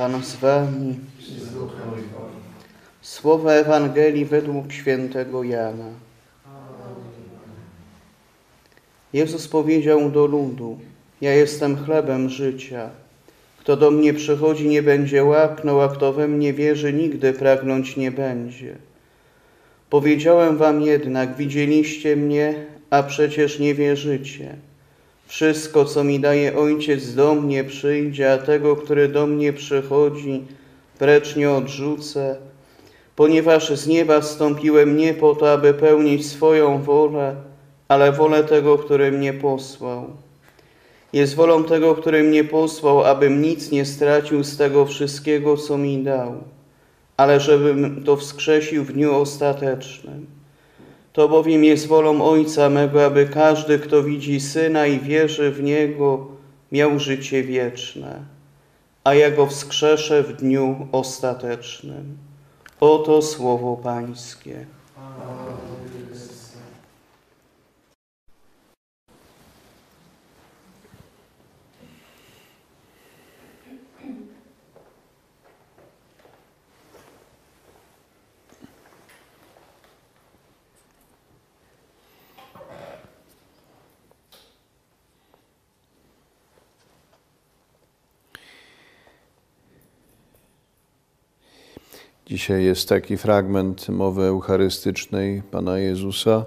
Pan z wami. Słowa Ewangelii według świętego Jana. Jezus powiedział do ludu: Ja jestem chlebem życia. Kto do mnie przychodzi, nie będzie łaknął, a kto we mnie wierzy, nigdy pragnąć nie będzie. Powiedziałem wam jednak, widzieliście mnie, a przecież nie wierzycie. Wszystko, co mi daje Ojciec, do mnie przyjdzie, a tego, który do mnie przychodzi, precz nie odrzucę, ponieważ z nieba stąpiłem nie po to, aby pełnić swoją wolę, ale wolę tego, który mnie posłał. Jest wolą tego, który mnie posłał, abym nic nie stracił z tego wszystkiego, co mi dał, ale żebym to wskrzesił w dniu ostatecznym. To bowiem jest wolą Ojca mego, aby każdy, kto widzi Syna i wierzy w Niego, miał życie wieczne, a ja go wskrzeszę w dniu ostatecznym. Oto słowo Pańskie. Dzisiaj jest taki fragment mowy eucharystycznej Pana Jezusa,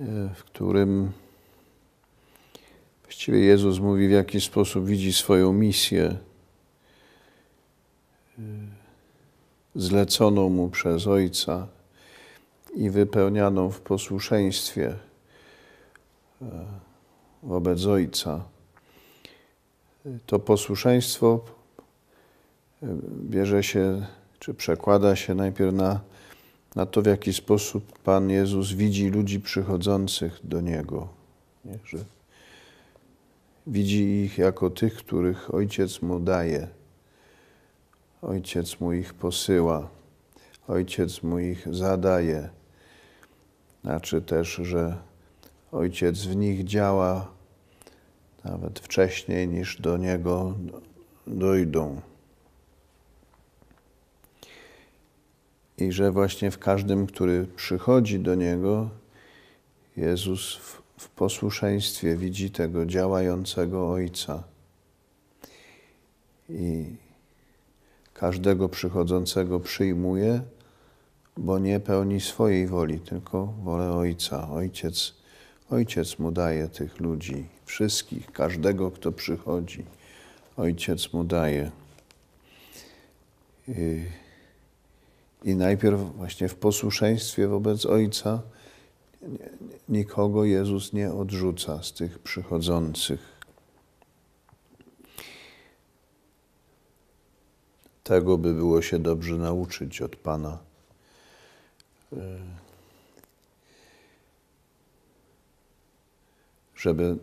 e, w którym właściwie Jezus mówi, w jaki sposób widzi swoją misję e, zleconą mu przez Ojca i wypełnianą w posłuszeństwie e, wobec Ojca. To posłuszeństwo bierze się czy przekłada się najpierw na, na to, w jaki sposób Pan Jezus widzi ludzi przychodzących do Niego. Nie? Że widzi ich jako tych, których Ojciec Mu daje. Ojciec Mu ich posyła. Ojciec Mu ich zadaje. Znaczy też, że Ojciec w nich działa nawet wcześniej niż do Niego dojdą. I że właśnie w każdym, który przychodzi do Niego, Jezus w, w posłuszeństwie widzi tego działającego Ojca. I każdego przychodzącego przyjmuje, bo nie pełni swojej woli, tylko wolę Ojca. Ojciec, Ojciec mu daje tych ludzi, wszystkich, każdego, kto przychodzi. Ojciec mu daje. I i najpierw właśnie w posłuszeństwie wobec Ojca nikogo Jezus nie odrzuca z tych przychodzących. Tego by było się dobrze nauczyć od Pana. Żeby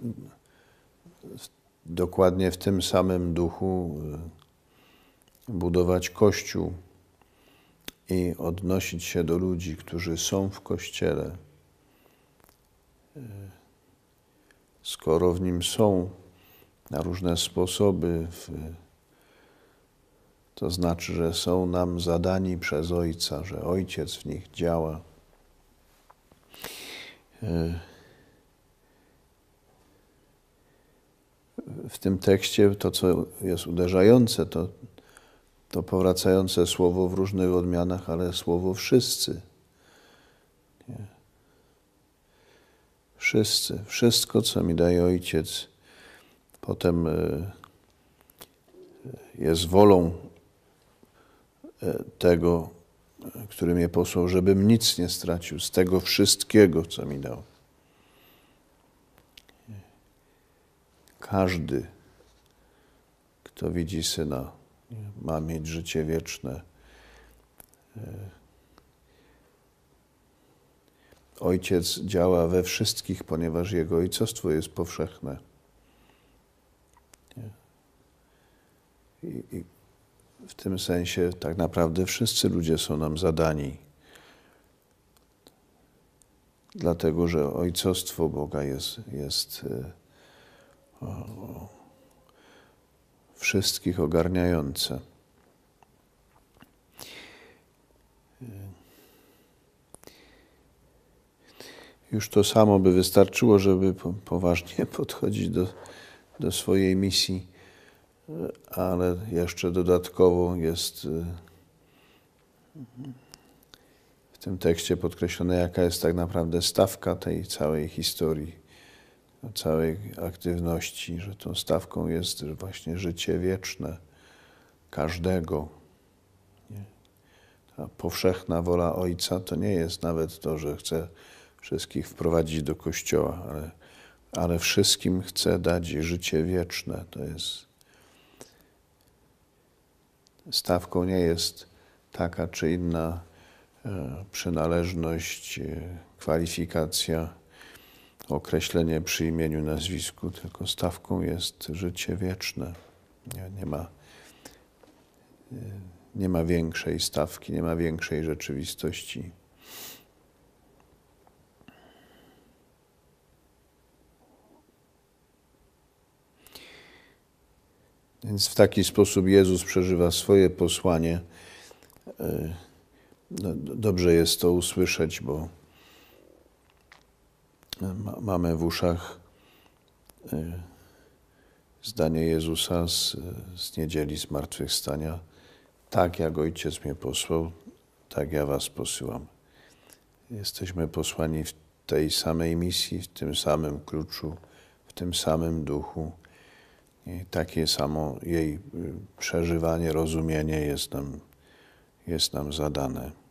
dokładnie w tym samym duchu budować Kościół i odnosić się do ludzi, którzy są w Kościele, e, skoro w nim są na różne sposoby, to znaczy, że są nam zadani przez Ojca, że Ojciec w nich działa. E, w tym tekście to, co jest uderzające, to to powracające słowo w różnych odmianach, ale słowo wszyscy. Nie. Wszyscy, wszystko, co mi daje Ojciec, potem e, jest wolą e, tego, który mnie posłał, żebym nic nie stracił z tego wszystkiego, co mi dał. Każdy, kto widzi Syna, ma mieć życie wieczne. E, Ojciec działa we wszystkich, ponieważ Jego ojcostwo jest powszechne. I, I, w tym sensie tak naprawdę wszyscy ludzie są nam zadani. Dlatego, że ojcostwo Boga jest, jest e, o, wszystkich ogarniające. Już to samo by wystarczyło, żeby po, poważnie podchodzić do, do swojej misji, ale jeszcze dodatkowo jest y, w tym tekście podkreślone, jaka jest tak naprawdę stawka tej całej historii, całej aktywności, że tą stawką jest właśnie życie wieczne każdego. Nie? Ta powszechna wola Ojca to nie jest nawet to, że chce wszystkich wprowadzić do Kościoła, ale, ale wszystkim chce dać życie wieczne. To jest stawką nie jest taka czy inna e, przynależność, e, kwalifikacja, określenie przy imieniu, nazwisku, tylko stawką jest życie wieczne. Nie, nie ma, e, nie ma większej stawki, nie ma większej rzeczywistości. Więc w taki sposób Jezus przeżywa swoje posłanie. No, dobrze jest to usłyszeć, bo mamy w uszach zdanie Jezusa z, z niedzieli zmartwychwstania. Tak jak Ojciec mnie posłał, tak ja was posyłam. Jesteśmy posłani w tej samej misji, w tym samym kluczu, w tym samym duchu. I takie samo jej przeżywanie, rozumienie jest nam, jest nam zadane.